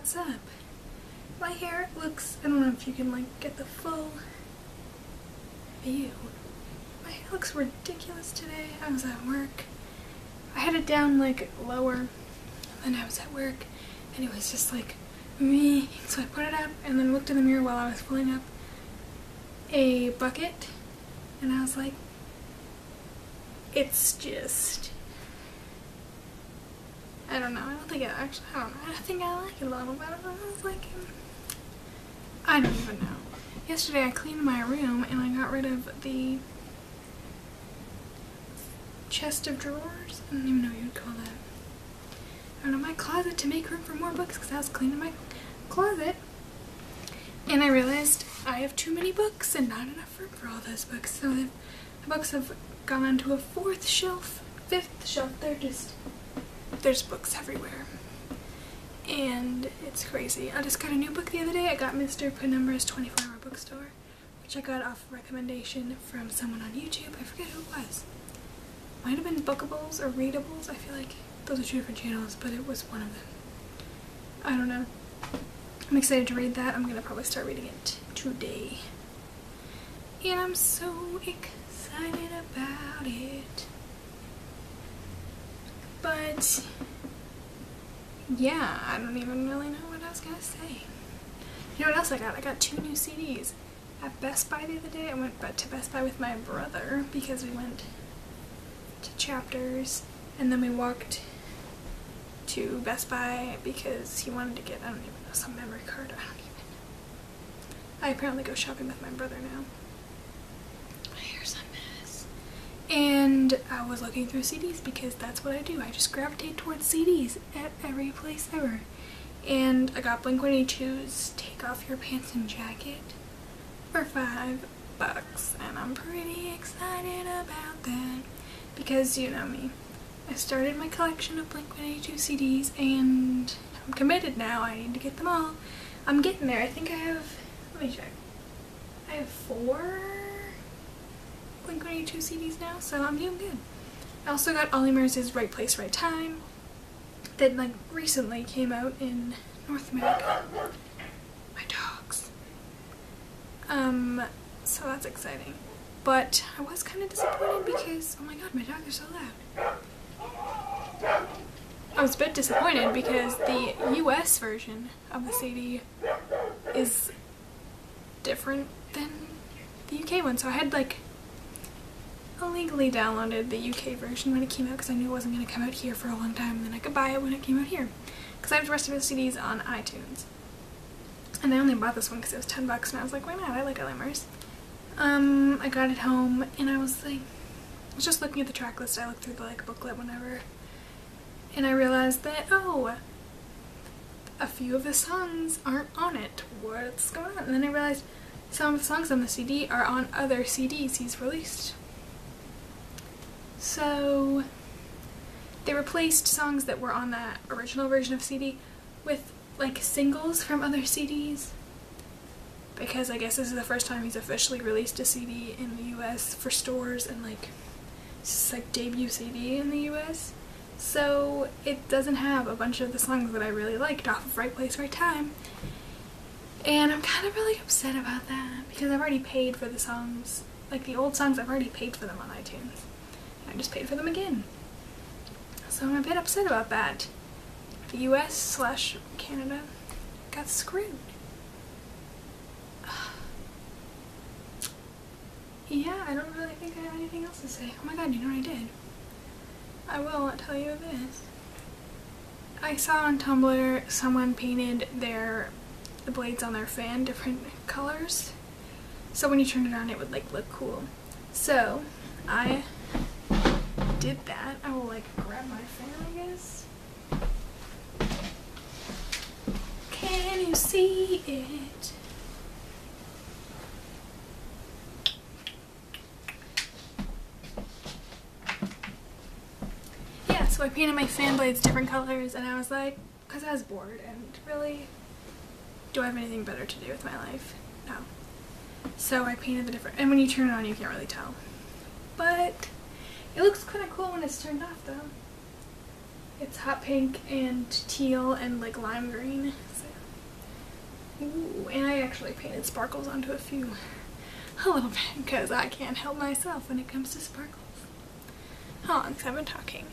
what's up? My hair looks, I don't know if you can like get the full view. My hair looks ridiculous today. I was at work. I had it down like lower and I was at work and it was just like me. So I put it up and then looked in the mirror while I was filling up a bucket and I was like, it's just I don't know. I don't think it actually. I don't know. I think I like it a little bit. I was like, I don't even know. Yesterday I cleaned my room and I got rid of the chest of drawers. I don't even know what you'd call that. I don't know my closet to make room for more books because I was cleaning my closet. And I realized I have too many books and not enough room for all those books. So the books have gone onto a fourth shelf, fifth shelf. They're just there's books everywhere. And it's crazy. I just got a new book the other day. I got Mr. Penumbra's 24 Hour Bookstore, which I got off recommendation from someone on YouTube. I forget who it was. Might have been Bookables or Readables. I feel like those are two different channels, but it was one of them. I don't know. I'm excited to read that. I'm gonna probably start reading it today. And I'm so excited about it. But yeah, I don't even really know what I was gonna say. You know what else I got? I got two new CDs. At Best Buy the other day, I went to Best Buy with my brother because we went to Chapters and then we walked to Best Buy because he wanted to get, I don't even know, some memory card. I don't even. I apparently go shopping with my brother now. And I was looking through CDs because that's what I do. I just gravitate towards CDs at every place ever. And I got Blink-182's Take Off Your Pants and Jacket for five bucks. And I'm pretty excited about that because you know me. I started my collection of Blink-182 CDs and I'm committed now. I need to get them all. I'm getting there. I think I have, let me check. I have four Blink-182 CDs now, so I'm doing good. I also got Ollie Murs' Right Place, Right Time that like recently came out in North America. My dogs. Um, so that's exciting. But I was kind of disappointed because, oh my god, my dogs are so loud. I was a bit disappointed because the US version of the CD is different than the UK one. So I had like illegally downloaded the UK version when it came out because I knew it wasn't going to come out here for a long time and then I could buy it when it came out here. Because I have the rest of the CDs on iTunes. And I only bought this one because it was 10 bucks and I was like, why not? I like Murs. Um, I got it home and I was like, I was just looking at the track list. I looked through the like booklet whenever and I realized that, oh, a few of the songs aren't on it. What's going on? And then I realized some of the songs on the CD are on other CDs he's released. So they replaced songs that were on that original version of CD with like singles from other CDs because I guess this is the first time he's officially released a CD in the US for stores and like is like debut CD in the US. So it doesn't have a bunch of the songs that I really liked off of Right Place, Right Time. And I'm kind of really upset about that because I've already paid for the songs, like the old songs, I've already paid for them on iTunes. I just paid for them again. So I'm a bit upset about that. The US slash Canada got screwed. yeah, I don't really think I have anything else to say. Oh my god, you know what I did? I will tell you this. I saw on Tumblr someone painted their the blades on their fan different colors. So when you turned it on it would like look cool. So I did that, I will like grab my fan, I guess. Can you see it? Yeah, so I painted my fan blades different colors and I was like, because I was bored and really, do I have anything better to do with my life? No. So I painted the different, and when you turn it on you can't really tell. But it looks kind of cool when it's turned off though. It's hot pink and teal and like lime green. So. Ooh, and I actually painted sparkles onto a few a little bit because I can't help myself when it comes to sparkles. How long have I been talking?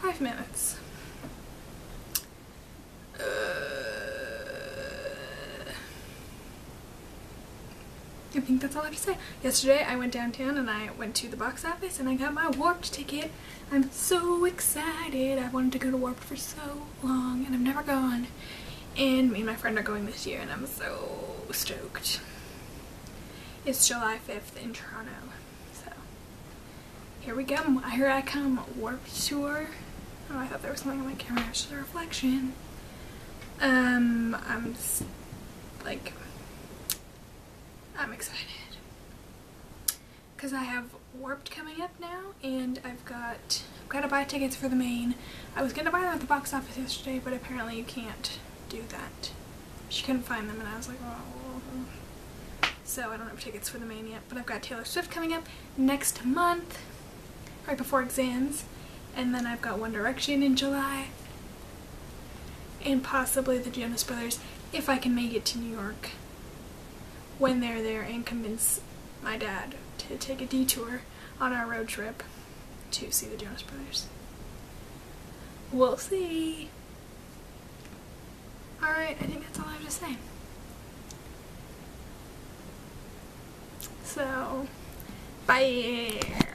Five minutes. Think that's all I have to say. Yesterday I went downtown and I went to the box office and I got my Warped ticket. I'm so excited. I've wanted to go to Warped for so long and I've never gone. And me and my friend are going this year and I'm so stoked. It's July 5th in Toronto. So here we go. Here I come. Warped tour. Oh, I thought there was something on my camera. It's just a reflection. Um, I'm just like, I'm excited. Because I have Warped coming up now, and I've got, got to buy tickets for the Maine. I was going to buy them at the box office yesterday, but apparently you can't do that. She couldn't find them, and I was like, oh. So I don't have tickets for the Maine yet, but I've got Taylor Swift coming up next month, right before exams. And then I've got One Direction in July. And possibly the Jonas Brothers if I can make it to New York when they're there and convince my dad to take a detour on our road trip to see the Jonas Brothers. We'll see. Alright, I think that's all I have to say. So, bye.